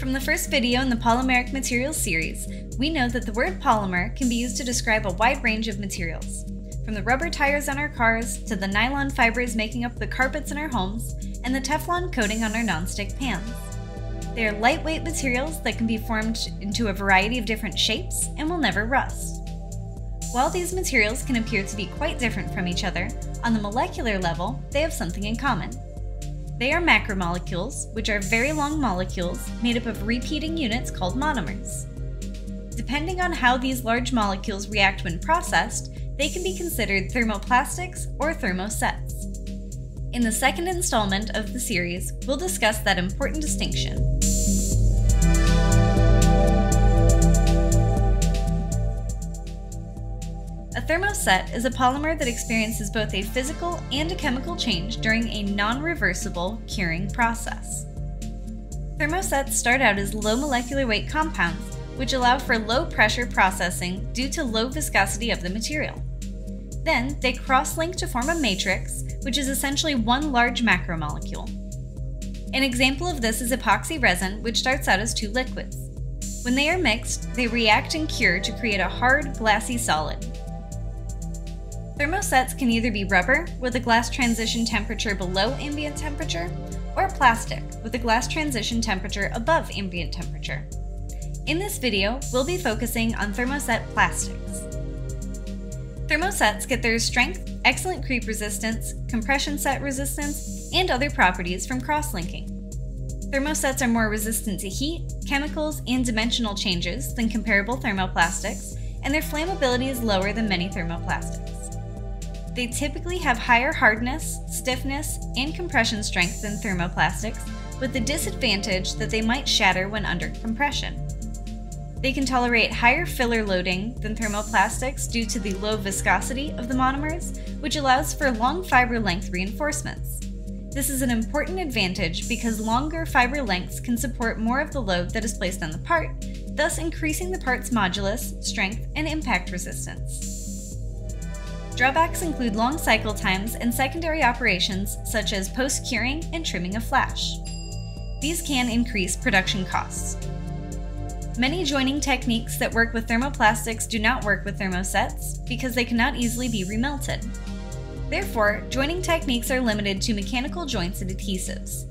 From the first video in the polymeric materials series, we know that the word polymer can be used to describe a wide range of materials. From the rubber tires on our cars, to the nylon fibers making up the carpets in our homes, and the Teflon coating on our nonstick pans. They are lightweight materials that can be formed into a variety of different shapes and will never rust. While these materials can appear to be quite different from each other, on the molecular level, they have something in common. They are macromolecules, which are very long molecules made up of repeating units called monomers. Depending on how these large molecules react when processed, they can be considered thermoplastics or thermosets. In the second installment of the series, we'll discuss that important distinction. Thermoset is a polymer that experiences both a physical and a chemical change during a non-reversible curing process. Thermosets start out as low molecular weight compounds, which allow for low pressure processing due to low viscosity of the material. Then, they cross-link to form a matrix, which is essentially one large macromolecule. An example of this is epoxy resin, which starts out as two liquids. When they are mixed, they react and cure to create a hard, glassy solid. Thermosets can either be rubber, with a glass transition temperature below ambient temperature, or plastic, with a glass transition temperature above ambient temperature. In this video, we'll be focusing on thermoset plastics. Thermosets get their strength, excellent creep resistance, compression set resistance, and other properties from cross-linking. Thermosets are more resistant to heat, chemicals, and dimensional changes than comparable thermoplastics, and their flammability is lower than many thermoplastics. They typically have higher hardness, stiffness, and compression strength than thermoplastics, with the disadvantage that they might shatter when under compression. They can tolerate higher filler loading than thermoplastics due to the low viscosity of the monomers, which allows for long fiber length reinforcements. This is an important advantage because longer fiber lengths can support more of the load that is placed on the part, thus increasing the part's modulus, strength, and impact resistance. Drawbacks include long cycle times and secondary operations such as post-curing and trimming of flash. These can increase production costs. Many joining techniques that work with thermoplastics do not work with thermosets because they cannot easily be remelted. Therefore, joining techniques are limited to mechanical joints and adhesives.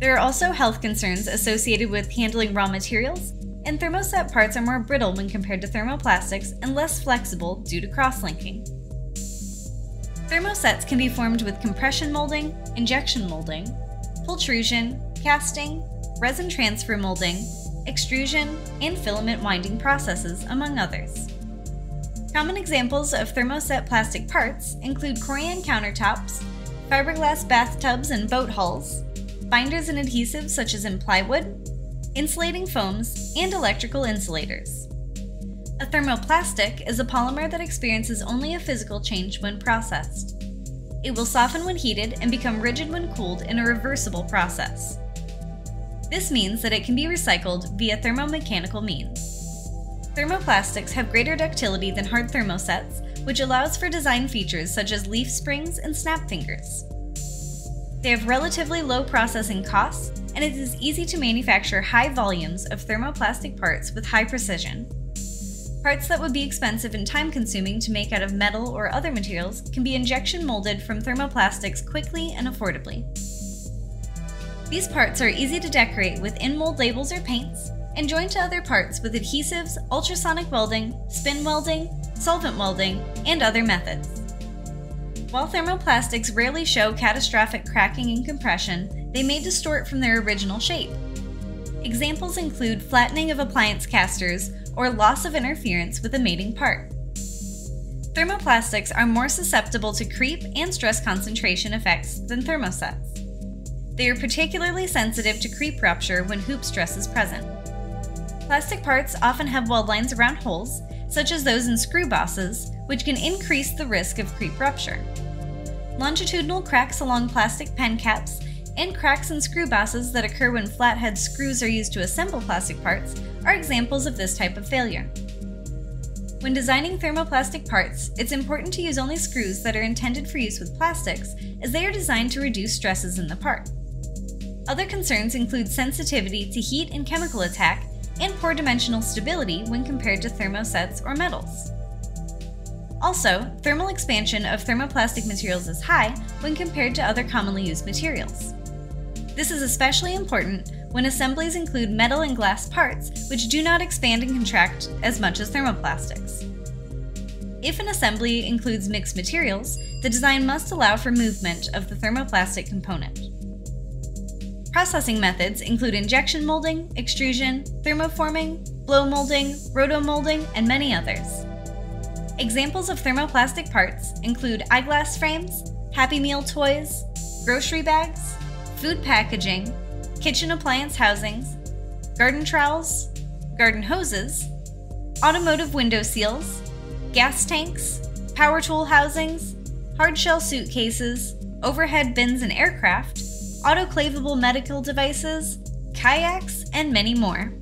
There are also health concerns associated with handling raw materials and thermoset parts are more brittle when compared to thermoplastics and less flexible due to cross-linking. Thermosets can be formed with compression molding, injection molding, pultrusion, casting, resin transfer molding, extrusion, and filament winding processes, among others. Common examples of thermoset plastic parts include Corian countertops, fiberglass bathtubs and boat hulls, binders and adhesives such as in plywood, insulating foams, and electrical insulators. A thermoplastic is a polymer that experiences only a physical change when processed. It will soften when heated and become rigid when cooled in a reversible process. This means that it can be recycled via thermomechanical means. Thermoplastics have greater ductility than hard thermosets, which allows for design features such as leaf springs and snap fingers. They have relatively low processing costs and it is easy to manufacture high volumes of thermoplastic parts with high precision. Parts that would be expensive and time consuming to make out of metal or other materials can be injection molded from thermoplastics quickly and affordably. These parts are easy to decorate with in-mold labels or paints, and join to other parts with adhesives, ultrasonic welding, spin welding, solvent welding, and other methods. While thermoplastics rarely show catastrophic cracking and compression, they may distort from their original shape. Examples include flattening of appliance casters or loss of interference with a mating part. Thermoplastics are more susceptible to creep and stress concentration effects than thermosets. They are particularly sensitive to creep rupture when hoop stress is present. Plastic parts often have weld lines around holes, such as those in screw bosses, which can increase the risk of creep rupture. Longitudinal cracks along plastic pen caps and cracks and screw bosses that occur when flathead screws are used to assemble plastic parts are examples of this type of failure. When designing thermoplastic parts, it's important to use only screws that are intended for use with plastics, as they are designed to reduce stresses in the part. Other concerns include sensitivity to heat and chemical attack and poor dimensional stability when compared to thermosets or metals. Also, thermal expansion of thermoplastic materials is high when compared to other commonly used materials. This is especially important when assemblies include metal and glass parts, which do not expand and contract as much as thermoplastics. If an assembly includes mixed materials, the design must allow for movement of the thermoplastic component. Processing methods include injection molding, extrusion, thermoforming, blow molding, rotomolding, and many others. Examples of thermoplastic parts include eyeglass frames, Happy Meal toys, grocery bags, food packaging, kitchen appliance housings, garden trowels, garden hoses, automotive window seals, gas tanks, power tool housings, hardshell suitcases, overhead bins and aircraft, autoclavable medical devices, kayaks, and many more.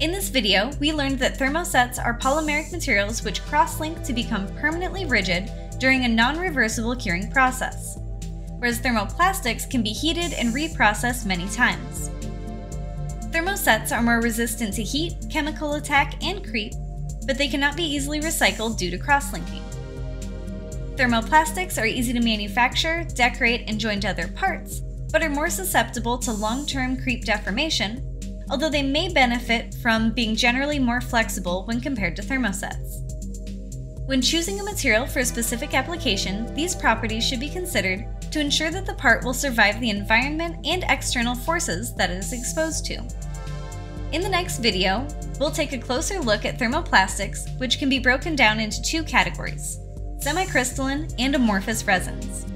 In this video, we learned that thermosets are polymeric materials which cross-link to become permanently rigid during a non-reversible curing process whereas thermoplastics can be heated and reprocessed many times. Thermosets are more resistant to heat, chemical attack, and creep, but they cannot be easily recycled due to cross-linking. Thermoplastics are easy to manufacture, decorate, and join to other parts, but are more susceptible to long-term creep deformation, although they may benefit from being generally more flexible when compared to thermosets. When choosing a material for a specific application, these properties should be considered to ensure that the part will survive the environment and external forces that it is exposed to. In the next video, we'll take a closer look at thermoplastics, which can be broken down into two categories, semicrystalline and amorphous resins.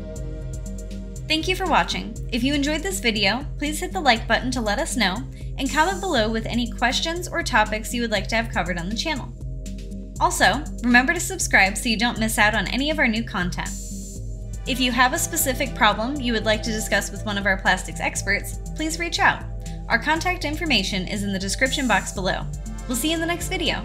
Thank you for watching. If you enjoyed this video, please hit the like button to let us know, and comment below with any questions or topics you would like to have covered on the channel. Also, remember to subscribe so you don't miss out on any of our new content. If you have a specific problem you would like to discuss with one of our plastics experts, please reach out. Our contact information is in the description box below. We'll see you in the next video.